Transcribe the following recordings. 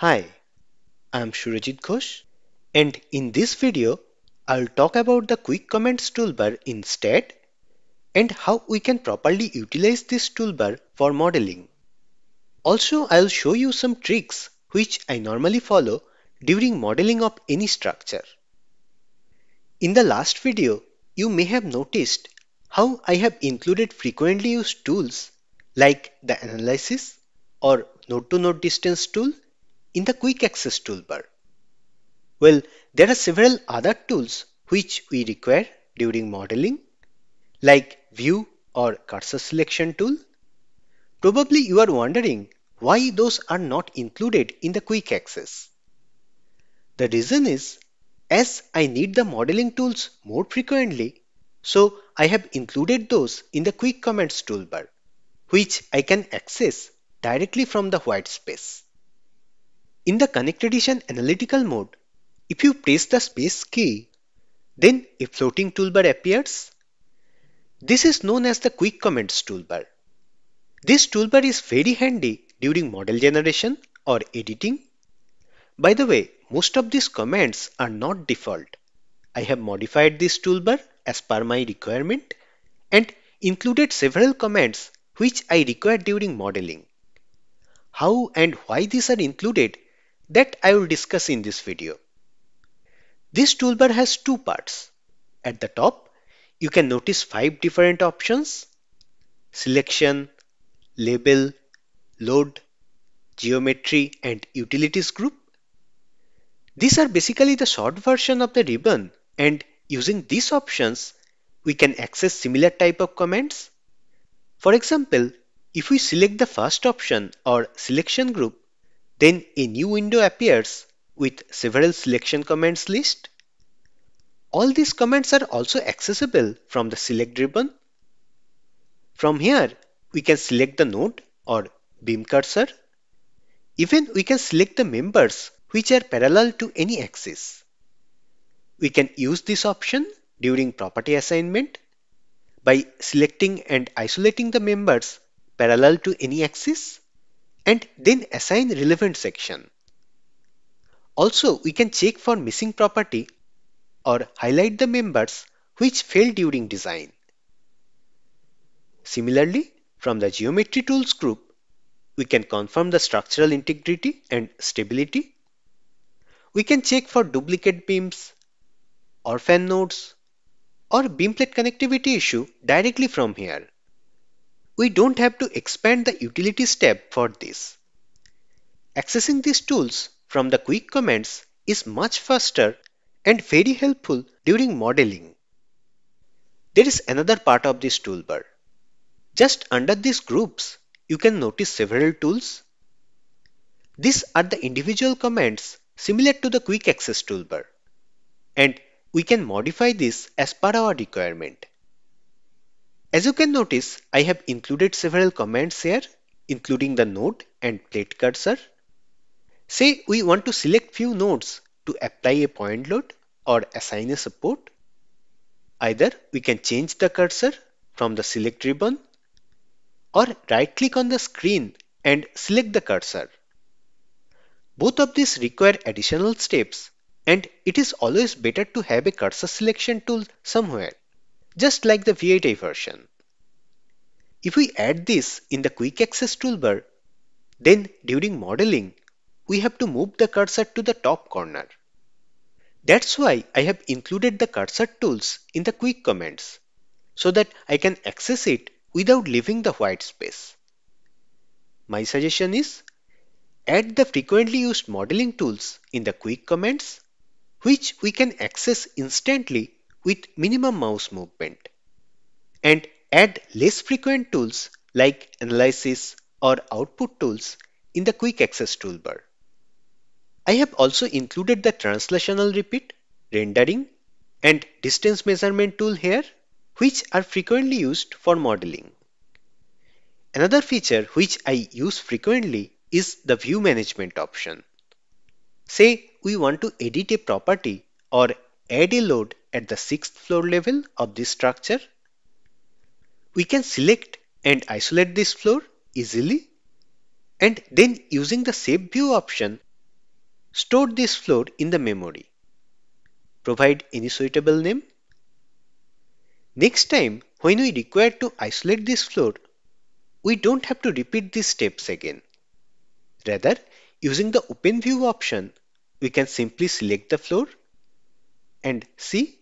Hi, I'm Surojit Ghosh and in this video I'll talk about the Quick Commands toolbar in STAAD and how we can properly utilize this toolbar for modeling. Also I'll show you some tricks which I normally follow during modeling of any structure. In the last video you may have noticed how I have included frequently used tools like the analysis or node-to-node distance tool in the quick access toolbar. Well, there are several other tools which we require during modeling like view or cursor selection tool. Probably you are wondering why those are not included in the quick access. The reason is as I need the modeling tools more frequently, so I have included those in the quick commands toolbar, which I can access directly from the white space. In the Connect Edition analytical mode, if you press the space key, then a floating toolbar appears. This is known as the Quick Commands toolbar. This toolbar is very handy during model generation or editing. By the way, most of these commands are not default. I have modified this toolbar as per my requirement and included several commands which I require during modeling. How and why these are included that I will discuss in this video. This toolbar has two parts. At the top, you can notice five different options. Selection, Label, Load, Geometry and Utilities group. These are basically the short version of the ribbon and using these options, we can access similar type of commands. For example, if we select the first option or selection group, then a new window appears with several selection commands list. All these commands are also accessible from the select ribbon. From here, we can select the node or beam cursor. Even we can select the members which are parallel to any axis. We can use this option during property assignment by selecting and isolating the members parallel to any axis and then assign relevant section. Also, we can check for missing property or highlight the members which failed during design. Similarly, from the Geometry Tools group, we can confirm the structural integrity and stability. We can check for duplicate beams, orphan nodes, or beamplate connectivity issue directly from here. We don't have to expand the Utilities tab for this. Accessing these tools from the quick commands is much faster and very helpful during modeling. There is another part of this toolbar. Just under these groups, you can notice several tools. These are the individual commands similar to the quick access toolbar. And we can modify this as per our requirement. As you can notice, I have included several commands here, including the node and plate cursor. Say we want to select few nodes to apply a point load or assign a support. Either we can change the cursor from the select ribbon or right click on the screen and select the cursor. Both of these require additional steps and it is always better to have a cursor selection tool somewhere just like the V8i version. If we add this in the quick access toolbar, then during modeling, we have to move the cursor to the top corner. That's why I have included the cursor tools in the quick commands so that I can access it without leaving the white space. My suggestion is add the frequently used modeling tools in the quick commands which we can access instantly with minimum mouse movement and add less frequent tools like analysis or output tools in the quick access toolbar. I have also included the translational repeat, rendering and distance measurement tool here which are frequently used for modeling. Another feature which I use frequently is the view management option. Say we want to edit a property or add a load at the sixth floor level of this structure. We can select and isolate this floor easily and then using the Save View option, Store this floor in the memory. Provide any suitable name. Next time when we require to isolate this floor, we don't have to repeat these steps again. Rather, using the Open View option, we can simply select the floor and see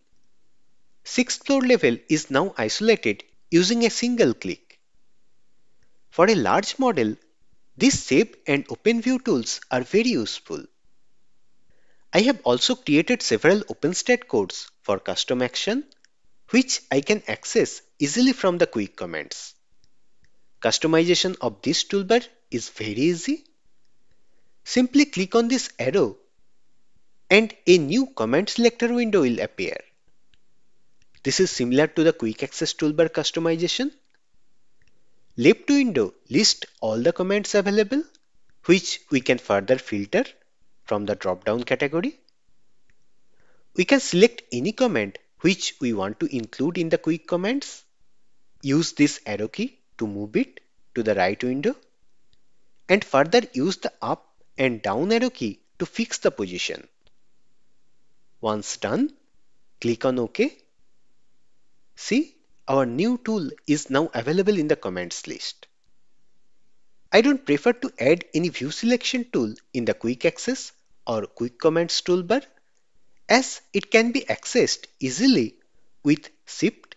6th floor level is now isolated using a single click. For a large model, these Save and Open View tools are very useful. I have also created several OpenSTAAD codes for custom action, which I can access easily from the quick commands. Customization of this toolbar is very easy. Simply click on this arrow and a new command selector window will appear. This is similar to the quick access toolbar customization. Left window lists all the commands available, which we can further filter from the drop-down category. We can select any command which we want to include in the quick commands. Use this arrow key to move it to the right window and further use the up and down arrow key to fix the position. Once done, click on OK. See, our new tool is now available in the commands list. I don't prefer to add any view selection tool in the quick access or quick commands toolbar as it can be accessed easily with shift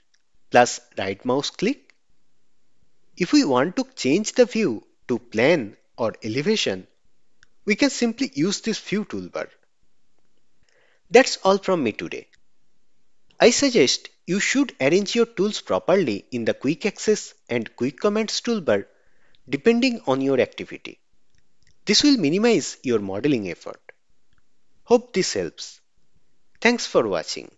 plus right mouse click. If we want to change the view to plane or elevation, we can simply use this view toolbar. That's all from me today. I suggest you should arrange your tools properly in the Quick Access and Quick Commands toolbar depending on your activity. This will minimize your modeling effort. Hope this helps. Thanks for watching.